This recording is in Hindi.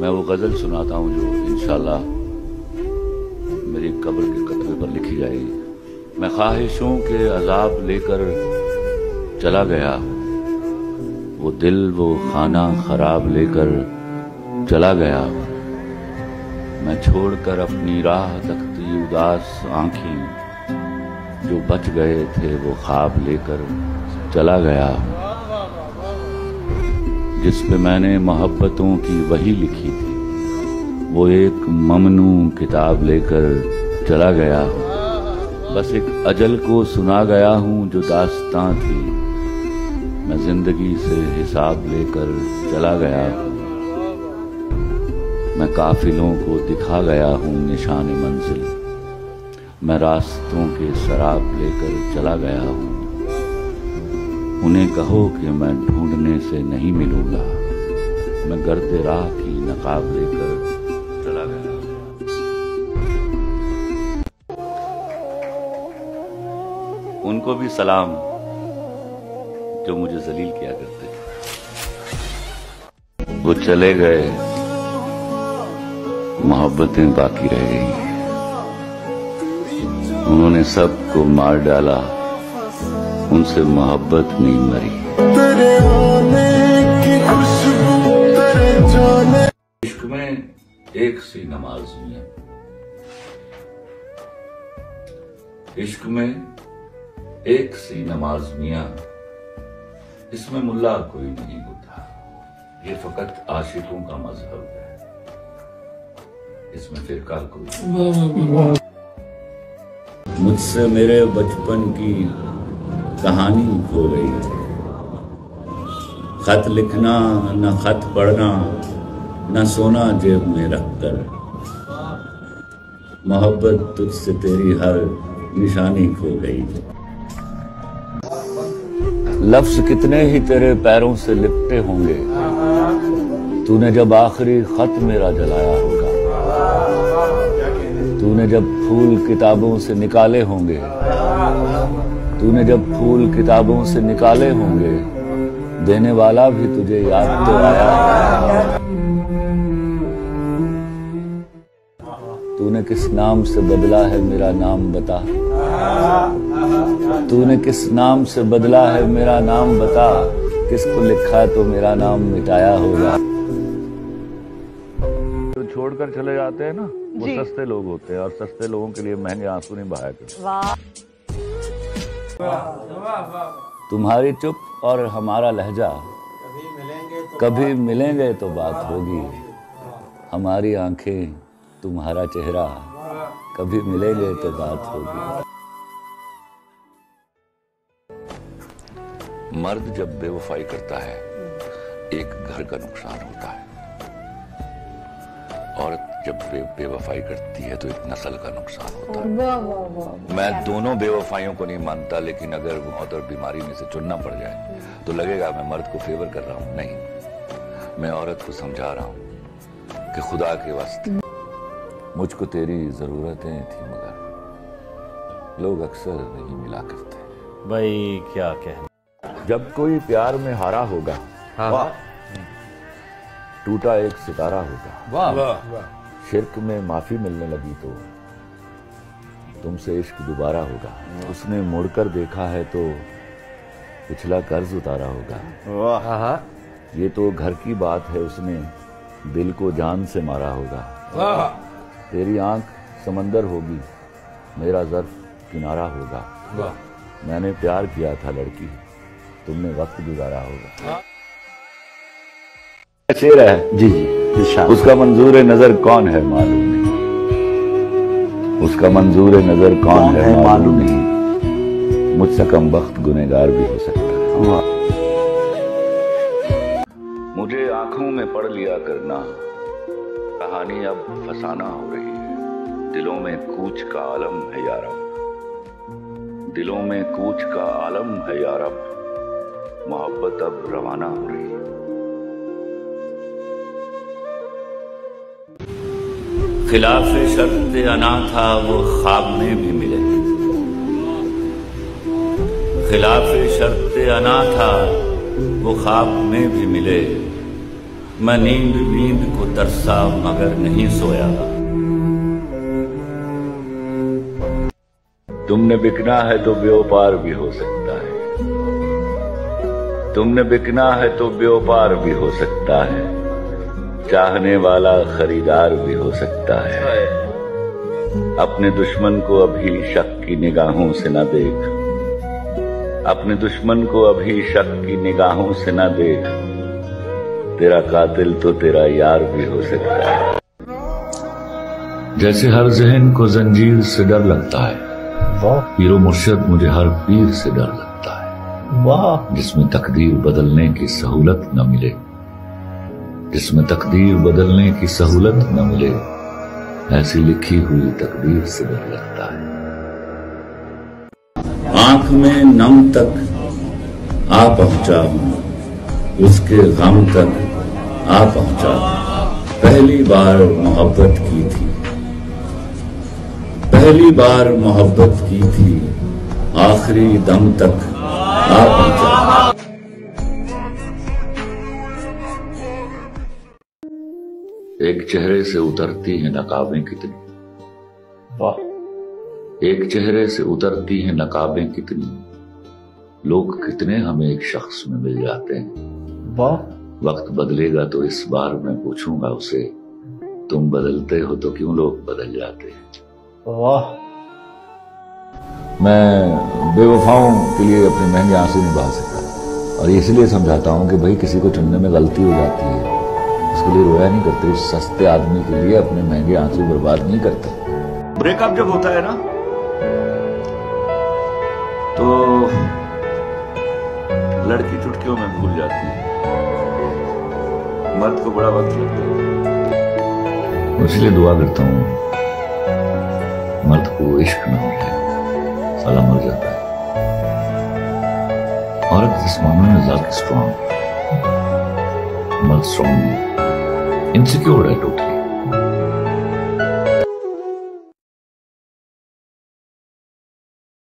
मैं वो गज़ल सुनाता हूँ जो इंशाल्लाह मेरी कब्र के कतरे पर लिखी जाएगी। मैं ख्वाहिशों के अजाब लेकर चला गया। वो दिल, वो खाना खराब लेकर चला गया। मैं छोड़कर अपनी राह तकती उदास आँखें जो बच गए थे वो ख्वाब लेकर चला गया। जिस पे मैंने मोहब्बतों की वही लिखी थी। वो एक ममनू किताब लेकर चला गया हूँ। बस एक अजल को सुना गया हूँ जो दास्तां थी। मैं ज़िंदगी से हिसाब लेकर चला गया हूँ। मैं काफिलों को दिखा गया हूँ निशान मंजिल। मैं रास्तों के शराब लेकर चला गया हूँ। उन्हें कहो कि मैं ढूँढने से नहीं मिलूँगा। मैं गर्द राह की नकाब लेकर चला गया। उनको भी सलाम, जो मुझे जलील किया करते थे वो चले गए। मोहब्बतें बाकी रह गई। उन्होंने सबको मार डाला। उनसे मोहब्बत नहीं मरी। तेरे आने की खुशबू तेरे जाने इश्क में एक सी नमाज़ मियाँ इश्क में एक सी नमाज़ मियाँ इसमें मुल्ला कोई नहीं होता। ये फकत आशिकों का मज़हब है। इसमें फिरका कोई मुझसे मेरे बचपन की कहानी खो गई खत लिखना, न खत पढ़ना, न सोना जेब में रखकर। मोहब्बत तुझसे तेरी हर निशानी खो गई लफ्ज कितने ही तेरे पैरों से लिपटे होंगे। तूने जब आखिरी खत मेरा जलाया होगा। तूने जब फूल किताबों से निकाले होंगे। तूने जब फूल किताबों से निकाले होंगे देने वाला भी तुझे याद तो आया। तूने किस नाम से बदला है मेरा नाम बता। तूने किस नाम से बदला है मेरा नाम बता। किसको लिखा तो मेरा नाम मिटाया होगा। जो छोड़कर चले जाते हैं ना वो सस्ते लोग होते हैं और सस्ते लोगों के लिए महँगे आँसू नहीं बहाया करते। वाह। तुम्हारी चुप और हमारा लहजा। कभी मिलेंगे तो बात होगी। हमारी आँखें, तुम्हारा चेहरा। कभी मिलेंगे तो बात होगी। मर्द जब बेवफाई करता है, एक घर का नुकसान होता है। औरत जब बे, बेवफाई करती है तो एक नस्ल का नुकसान होता है। वाह वाह वाह मैं दोनों बेवफाइयों को नहीं मानता लेकिन अगर मौत और बीमारी में से चुनना पड़ जाए तो लगेगा मैं मर्द को फेवर कर रहा हूँ। नहीं मैं औरत को समझा रहा हूँ कि खुदा के वास्ते मुझको तेरी जरूरतें थी मगर लोग अक्सर नहीं मिला करते। भाई क्या कहना? जब कोई प्यार में हारा होगा हाँ। टूटा एक सितारा होगा। वाह। शिरक में माफ़ी मिलने लगी तो तुमसे इश्क दोबारा होगा। उसने मुड़कर देखा है तो पिछला कर्ज उतारा होगा। वाह। हाँ ये तो घर की बात है उसने दिल को जान से मारा होगा। तेरी आँख समंदर होगी मेरा जर्फ किनारा होगा। मैंने प्यार किया था लड़की तुमने वक्त गुजारा होगा। शेर है। जी जी उसका मंजूर नज़र कौन है मालूम नहीं। उसका मंजूर नज़र कौन है मालूम नहीं। मुझसे कम वक्त गुनेगार भी हो सकता है। मुझे आँखों में पढ़ लिया करना। कहानी अब फसाना हो रही है। दिलों में कूच का आलम है यारब दिलों में कूच का आलम है यारब मोहब्बत अब रवाना हो रही है। खिलाफ शर्त अना था, वो ख्वाब में भी मिले। खिलाफ शर्त अना था, वो ख्वाब में भी मिले। मैं नींद नींद को तरसा, मगर नहीं सोया। तुमने बिकना है तो व्यापार भी हो सकता है। तुमने बिकना है तो व्यापार भी हो सकता है। चाहने वाला खरीदार भी हो सकता है। अपने दुश्मन को अभी शक की निगाहों से न देख। अपने दुश्मन को अभी शक की निगाहों से न देख। तेरा कातिल तो तेरा यार भी हो सकता है। जैसे हर जहन को जंजीर से डर लगता है वाह। पीरो मुर्शद मुझे हर पीर से डर लगता है। वाह। जिसमें तकदीर बदलने की सहूलत न मिले। जिसमें तकदीर बदलने की सहूलत न मिले। ऐसी लिखी हुई तकदीर से डर लगता है। आँख में नम तक आ पहुँचा हूँ उसके गम तक आ पहुँचा पहली बार मोहब्बत की थी। पहली बार मोहब्बत की थी, आखिरी दम तक आ पहुँचा एक चेहरे से उतरती हैं नकाबें कितनी। वाह। एक चेहरे से उतरती हैं नकाबें कितनी। लोग कितने हमें एक शख्स में मिल जाते हैं। वाह। वक्त बदलेगा तो इस बार मैं पूछूँगा उसे तुम बदलते हो तो क्यों लोग बदल जाते हैं? वाह। मैं बेवफाओं के लिए अपने महँगे आँसू बहा सकता और इसलिए समझाता हूँ कि भाई किसी को चुनने में गलती हो जाती है। उसके लिए रोया नहीं करते उस सस्ते आदमी के लिए अपने महँगे आँसू बर्बाद नहीं करते। ब्रेकअप जब होता है ना तो लड़की चुटकियों में भूल जाती है। मर्द को बड़ा वक्त लगता है। इसलिए दुआ करता हूँ मर्द को इश्क न हो जाए साला मर जाता है। औरत इस मामले में ज़्यादा स्ट्रांग मर्द स्ट्रांग है। insecure